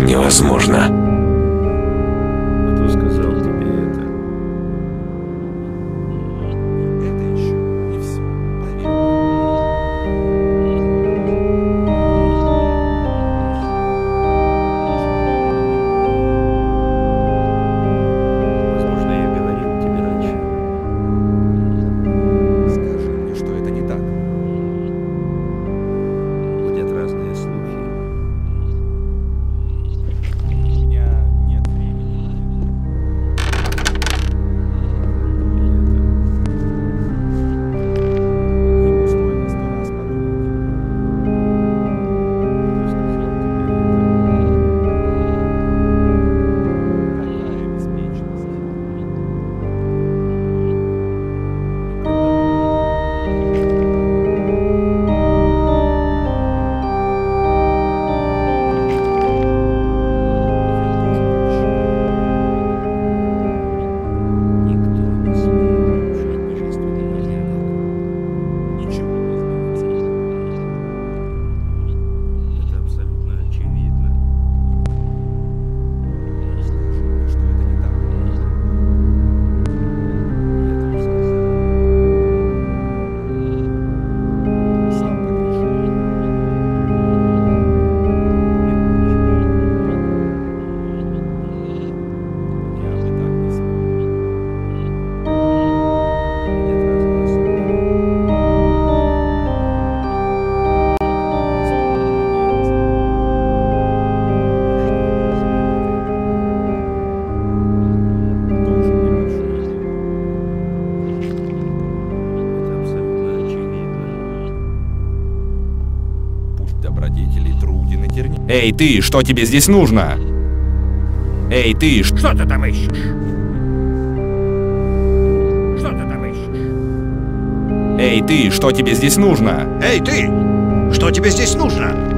невозможно. добродетелей Трудин Терни... Эй, ты, что тебе здесь нужно? Эй, ты, что, что ты там ищешь? Что ты там ищешь? Эй, ты, что тебе здесь нужно? Эй, ты! Что тебе здесь нужно?